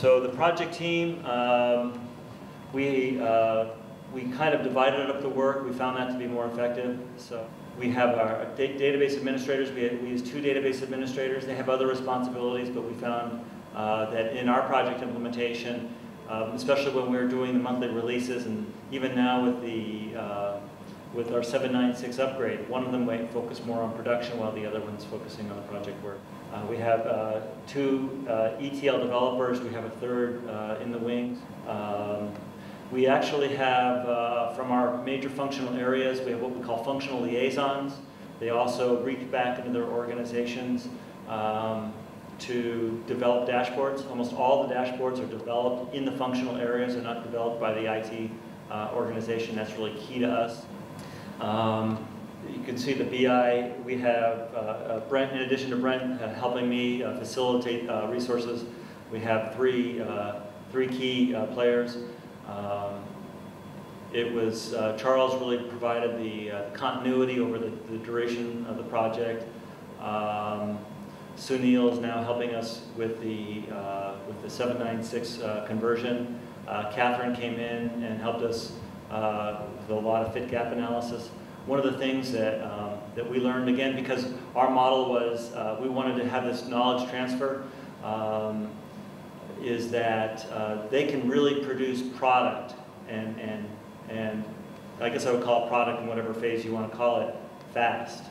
So the project team, um, we, uh, we kind of divided up the work. We found that to be more effective. So we have our da database administrators. We, we use two database administrators. They have other responsibilities, but we found uh, that in our project implementation, um, especially when we we're doing the monthly releases, and even now with the uh, with our 796 upgrade, one of them might focus more on production while the other one's focusing on the project work. Uh, we have uh, two uh, ETL developers. We have a third uh, in the wings. Um, we actually have, uh, from our major functional areas, we have what we call functional liaisons. They also reach back into their organizations um, to develop dashboards. Almost all the dashboards are developed in the functional areas and not developed by the IT uh, organization. That's really key to us. Um, you can see the BI, we have uh, uh, Brent, in addition to Brent uh, helping me uh, facilitate uh, resources, we have three, uh, three key players. Um, it was, Charles really provided the, continuity over the, the, duration of the project. Um, Sunil is now helping us with the, with the 796 conversion. Catherine came in and helped us uh, lot of fit gap analysis. One of the things that, um, that we learned, again, because our model was uh, we wanted to have this knowledge transfer, um, is that uh, they can really produce product and, and, and I guess I would call it product in whatever phase you want to call it, fast.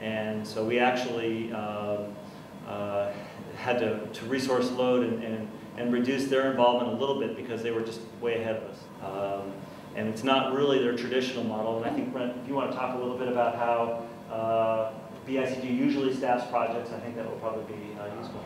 And so we actually uh, uh, had to, to resource load and, and, and reduce their involvement a little bit because they were just way ahead of us. Um, and it's not really their traditional model. And I think, Brent, if you want to talk a little bit about how uh, usually staffs projects, I think that will probably be uh, useful.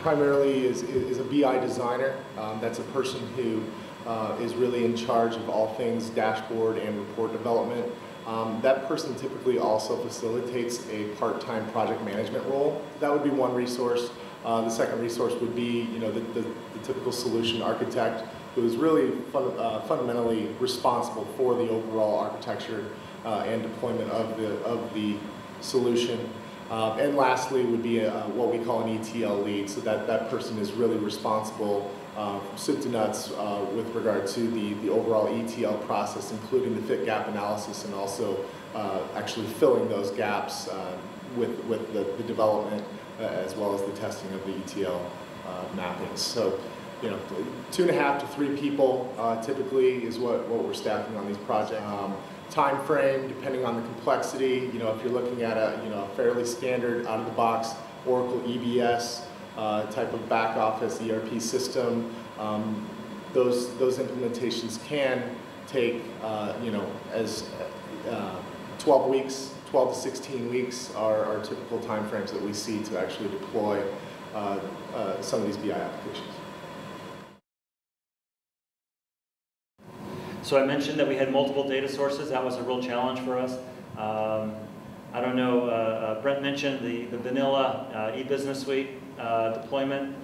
Primarily is, is a BI designer. Um, that's a person who uh, is really in charge of all things dashboard and report development. Um, that person typically also facilitates a part-time project management role. That would be one resource. Uh, the second resource would be, you know, the, the, the typical solution architect who is really fun, uh, fundamentally responsible for the overall architecture uh, and deployment of the, of the solution. Um, and lastly would be a, what we call an ETL lead, so that that person is really responsible uh, soup to nuts uh, with regard to the, the overall ETL process, including the fit gap analysis and also uh, actually filling those gaps uh, with, with the, the development uh, as well as the testing of the ETL mappings. So you know, two and a half to three people uh, typically is what, what we're staffing on these projects. Um, time frame, depending on the complexity, you know, if you're looking at a, you know, fairly standard out-of-the-box Oracle EBS uh, type of back office ERP system, um, those, those implementations can take, uh, you know, as uh, 12 weeks, 12 to 16 weeks are, are typical time frames that we see to actually deploy uh, uh, some of these BI applications. So I mentioned that we had multiple data sources. That was a real challenge for us. Um, I don't know, uh, uh, Brent mentioned the, the vanilla uh, e-business suite uh, deployment.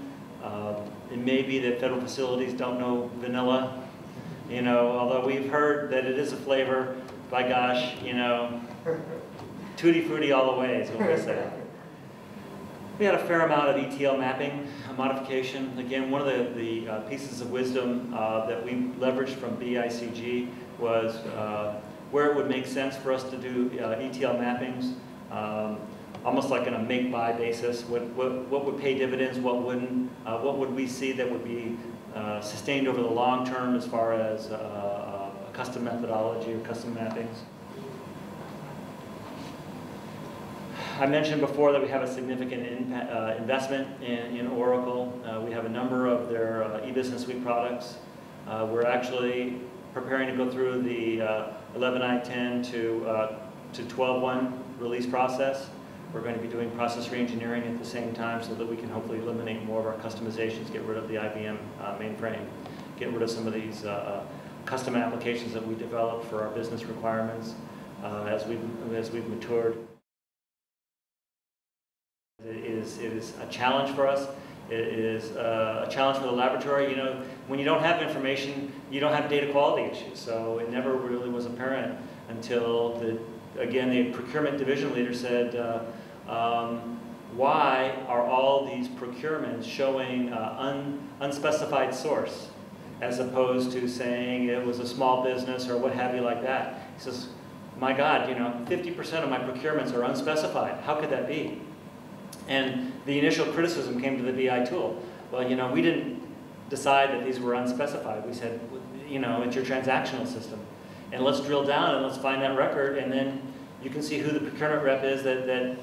Uh, it may be that federal facilities don't know vanilla, you know, although we've heard that it is a flavor. By gosh, you know, tutti frutti all the way is what we say. We had a fair amount of ETL mapping, modification. Again, one of the, the uh, pieces of wisdom uh, that we leveraged from BICG was uh, where it would make sense for us to do uh, ETL mappings, um, almost like on a make-buy basis. What, what, what, would pay dividends, what wouldn't, uh, what would we see that would be uh, sustained over the long term as far as a custom methodology or custom mappings. I mentioned before that we have a significant uh, investment in, in Oracle. Uh, we have a number of their uh, e-business suite products. Uh, we're actually preparing to go through the 11i10 uh, to, uh, to 12.1 release process. We're going to be doing process reengineering at the same time so that we can hopefully eliminate more of our customizations, get rid of the IBM mainframe, get rid of some of these custom applications that we developed for our business requirements as, we've, as we've matured. Is, it is a challenge for us. It is uh, a challenge for the laboratory. You know, when you don't have information, you don't have data quality issues. So it never really was apparent until the, again, the procurement division leader said, uh, um, why are all these procurements showing uh, un, unspecified source as opposed to saying it was a small business or what have you like that? He says, my God, you know, 50% of my procurements are unspecified. How could that be? And the initial criticism came to the BI tool. Well, you know, we didn't decide that these were unspecified. We said, you know, it's your transactional system. And let's drill down and let's find that record and then you can see who the procurement rep is that, that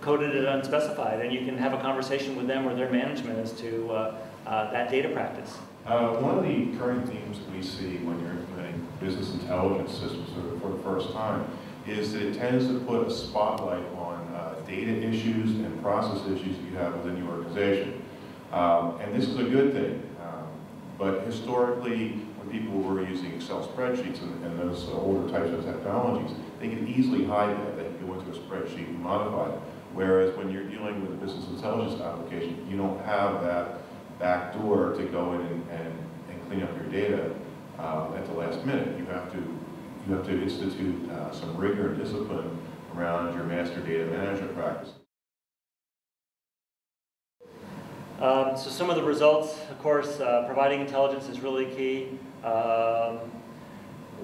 coded it unspecified, and you can have a conversation with them or their management as to uh, uh, that data practice. Uh, one of the current themes that we see when you're implementing business intelligence systems for the first time is that it tends to put a spotlight on data issues and process issues that you have within your organization. Um, and this is a good thing, um, but historically, when people were using Excel spreadsheets and, and those older types of technologies, they could easily hide that. They could go into a spreadsheet and modify it. Whereas when you're dealing with a business intelligence application, you don't have that back door to go in and, and, and clean up your data um, at the last minute. You have to you have to institute uh, some rigor and discipline around your master data management practice. Um, so some of the results, of course, uh, providing intelligence is really key. Um,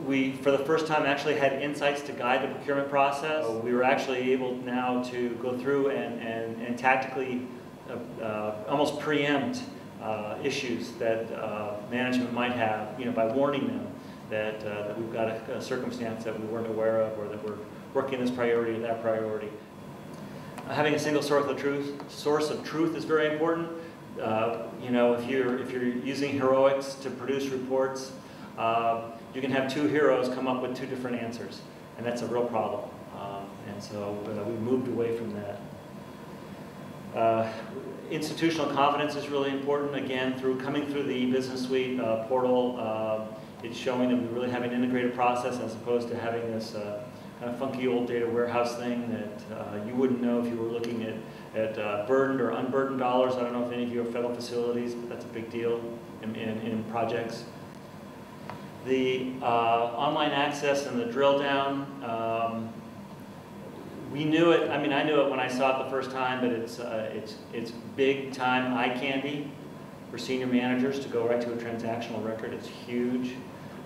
we, for the first time, actually had insights to guide the procurement process. So we were actually able now to go through and, and, and tactically uh, uh, almost preempt uh, issues that uh, management might have, you know, by warning them that, uh, that we've got a, a, circumstance that we weren't aware of or that we're working this priority or that priority. having a single source of truth, source of truth is very important. Uh, you know, if you're, if you're using heroics to produce reports, you can have two heroes come up with two different answers, and that's a real problem. Um, and so uh, we moved away from that. Uh, institutional confidence is really important. Again, through coming through the Business Suite uh, portal, uh, it's showing that we really have an integrated process as opposed to having this uh, kind of funky old data warehouse thing that uh, you wouldn't know if you were looking at, at burdened or unburdened dollars. I don't know if any of you have federal facilities, but that's a big deal in, in, in projects the uh, online access and the drill down, um, we knew it, I mean, I knew it when I saw it the first time, but it's, uh, it's, it's big time eye candy for senior managers to go right to a transactional record. It's huge.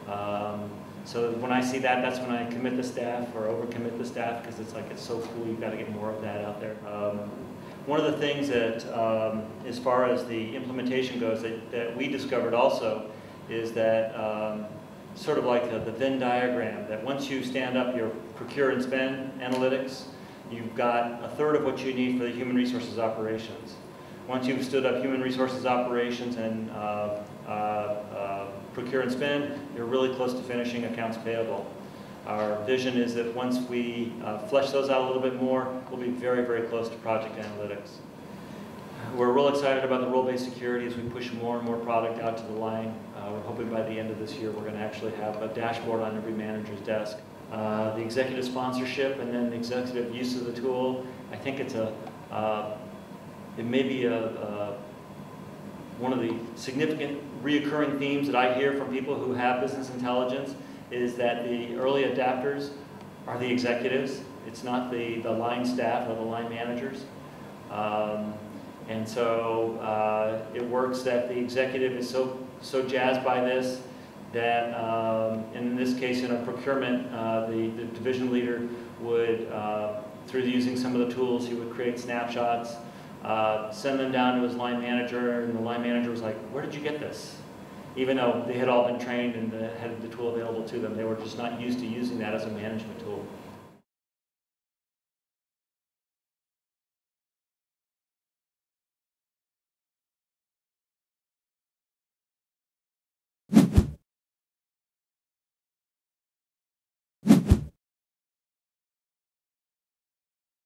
Um, so when I see that, that's when I commit the staff or overcommit the staff because it's like, it's so cool, you've got to get more of that out there. Um, one of the things that, um, as far as the implementation goes, that, that we discovered also is that um, sort of like the, the Venn diagram, that once you stand up your procure and spend analytics, you've got a third of what you need for the human resources operations. Once you've stood up human resources operations and uh, uh, uh, procure and spend, you're really close to finishing accounts payable. Our vision is that once we uh, flesh those out a little bit more, we'll be very, very close to project analytics. We're real excited about the role-based security as we push more and more product out to the line. Uh, we're hoping by the end of this year we're going to actually have a dashboard on every manager's desk. Uh, the executive sponsorship and then the executive use of the tool, I think it's a, it may be a, a, one of the significant reoccurring themes that I hear from people who have business intelligence is that the early adapters are the executives. It's not the, the line staff or the line managers. Um, and so uh, it works that the executive is so, so jazzed by this that um, in this case in a procurement, uh, the, the division leader would, uh, through using some of the tools, he would create snapshots, uh, send them down to his line manager, and the line manager was like, where did you get this? Even though they had all been trained and had the tool available to them, they were just not used to using that as a management tool.